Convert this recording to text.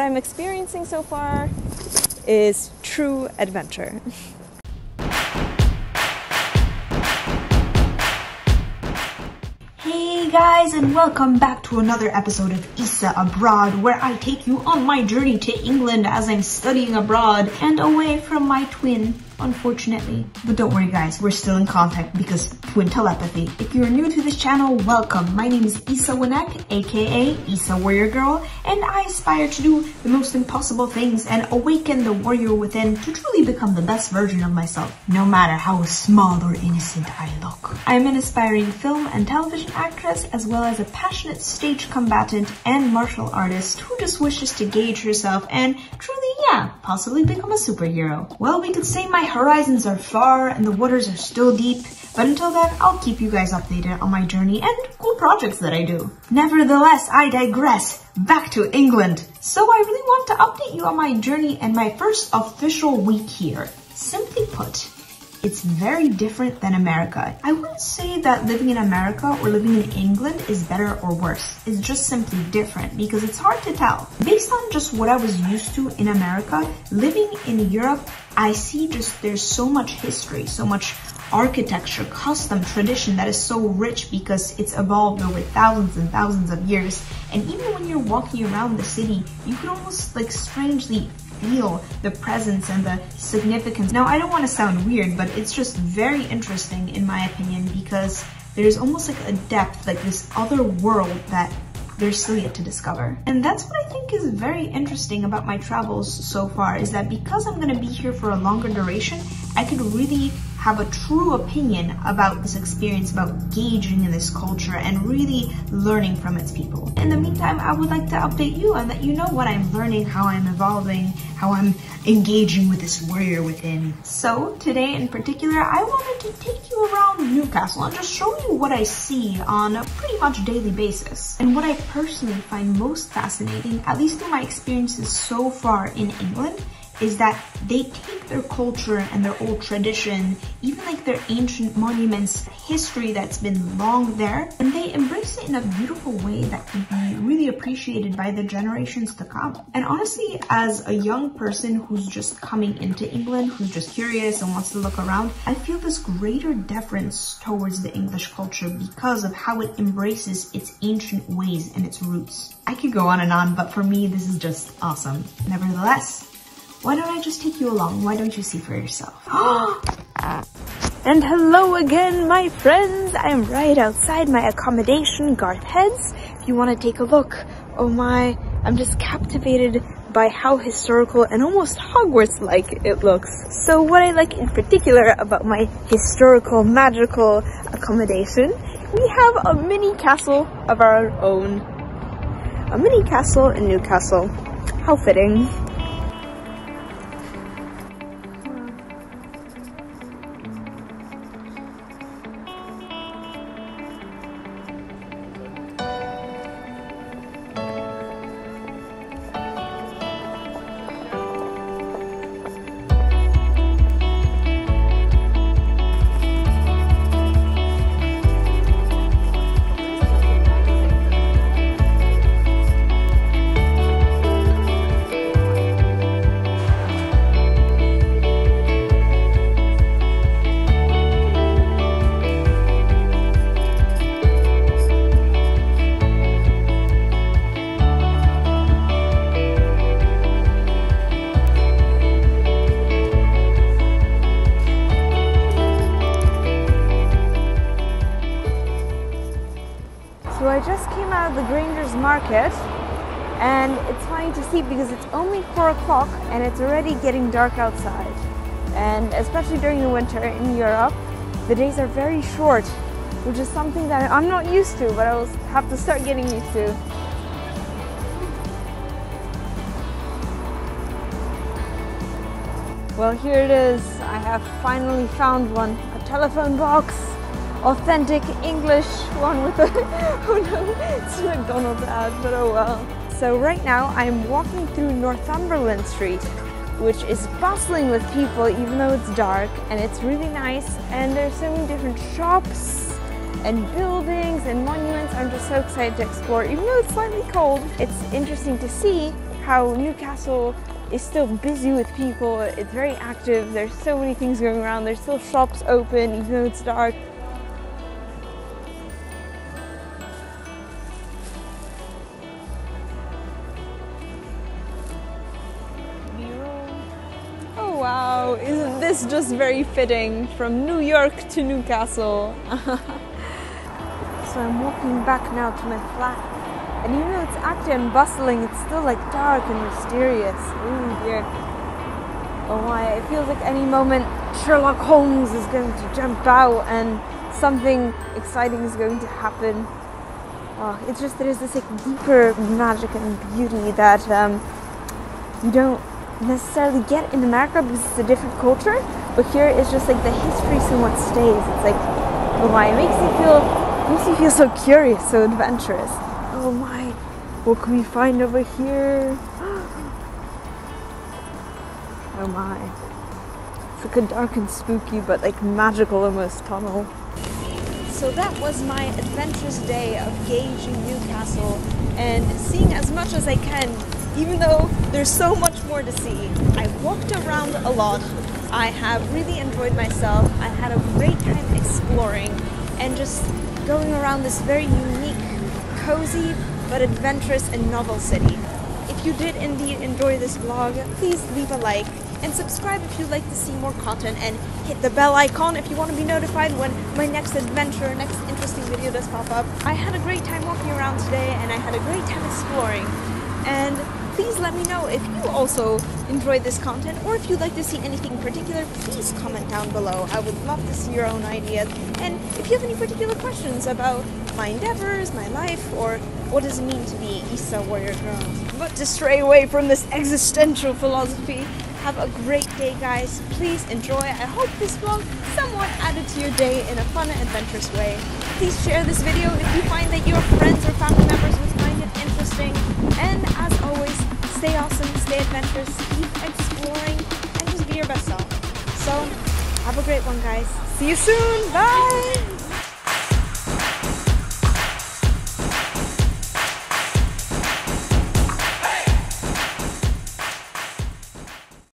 What I'm experiencing so far is true adventure. Hey guys and welcome back to another episode of Isa Abroad where I take you on my journey to England as I'm studying abroad and away from my twin unfortunately. But don't worry guys, we're still in contact because twin telepathy. If you're new to this channel, welcome. My name is Isa Wnek, aka Isa Warrior Girl, and I aspire to do the most impossible things and awaken the warrior within to truly become the best version of myself, no matter how small or innocent I look. I am an aspiring film and television actress as well as a passionate stage combatant and martial artist who just wishes to gauge herself and truly, yeah, possibly become a superhero. Well, we could say my horizons are far and the waters are still deep, but until then, I'll keep you guys updated on my journey and cool projects that I do. Nevertheless, I digress. Back to England. So I really want to update you on my journey and my first official week here. Simply put, it's very different than America. I wouldn't say that living in America or living in England is better or worse. It's just simply different because it's hard to tell. Based on just what I was used to in America, living in Europe, I see just there's so much history, so much architecture, custom, tradition that is so rich because it's evolved over thousands and thousands of years. And even when you're walking around the city, you can almost like strangely feel the presence and the significance. Now, I don't want to sound weird, but it's just very interesting in my opinion because there's almost like a depth, like this other world that they're still yet to discover. And that's what I think is very interesting about my travels so far is that because I'm gonna be here for a longer duration, I could really have a true opinion about this experience, about gauging in this culture and really learning from its people. In the meantime, I would like to update you and let you know what I'm learning, how I'm evolving, how I'm engaging with this warrior within. So today in particular, I wanted to take you around Newcastle and just show you what I see on a pretty much daily basis. And what I personally find most fascinating, at least through my experiences so far in England, is that they take their culture and their old tradition, even like their ancient monuments, history that's been long there, and they embrace it in a beautiful way that can be really appreciated by the generations to come. And honestly, as a young person who's just coming into England, who's just curious and wants to look around, I feel this greater deference towards the English culture because of how it embraces its ancient ways and its roots. I could go on and on, but for me, this is just awesome. Nevertheless, why don't I just take you along? Why don't you see for yourself? and hello again, my friends. I'm right outside my accommodation, Garth Heads. If you want to take a look, oh my, I'm just captivated by how historical and almost Hogwarts-like it looks. So what I like in particular about my historical, magical accommodation, we have a mini castle of our own. A mini castle in Newcastle. How fitting. Market and it's funny to see because it's only 4 o'clock and it's already getting dark outside. And especially during the winter in Europe, the days are very short, which is something that I'm not used to, but I will have to start getting used to. Well, here it is. I have finally found one, a telephone box authentic English one with a, oh no, it's a McDonald's ad, but oh well. So right now I'm walking through Northumberland Street, which is bustling with people even though it's dark and it's really nice and there's so many different shops and buildings and monuments I'm just so excited to explore even though it's slightly cold. It's interesting to see how Newcastle is still busy with people. It's very active. There's so many things going around. There's still shops open even though it's dark. Isn't this just very fitting from New York to Newcastle? so I'm walking back now to my flat and even though it's active and bustling, it's still like dark and mysterious. Ooh dear. Oh my, it feels like any moment Sherlock Holmes is going to jump out and something exciting is going to happen. Oh, it's just there's this like deeper magic and beauty that um, you don't necessarily get in America because it's a different culture. But here it's just like the history somewhat stays. It's like, oh my, it makes you feel, makes you feel so curious, so adventurous. Oh my, what can we find over here? Oh my. It's like a dark and spooky but like magical almost tunnel. So that was my adventurous day of gauging Newcastle and seeing as much as I can, even though there's so much more to see. I walked around a lot. I have really enjoyed myself. I had a great time exploring and just going around this very unique, cozy, but adventurous and novel city. If you did indeed enjoy this vlog, please leave a like and subscribe if you'd like to see more content and hit the bell icon if you want to be notified when my next adventure, next interesting video does pop up. I had a great time walking around today and I had a great time exploring and please let me know if you also enjoyed this content or if you'd like to see anything particular, please comment down below. I would love to see your own ideas. And if you have any particular questions about my endeavors, my life, or what does it mean to be Isa Warrior Girl? But to stray away from this existential philosophy, have a great day, guys. Please enjoy. I hope this vlog somewhat added to your day in a fun and adventurous way. Please share this video if you find that your friends or family members interesting. And as always, stay awesome, stay adventurous, keep exploring, and just be your best self. So, have a great one, guys. See you soon. Bye!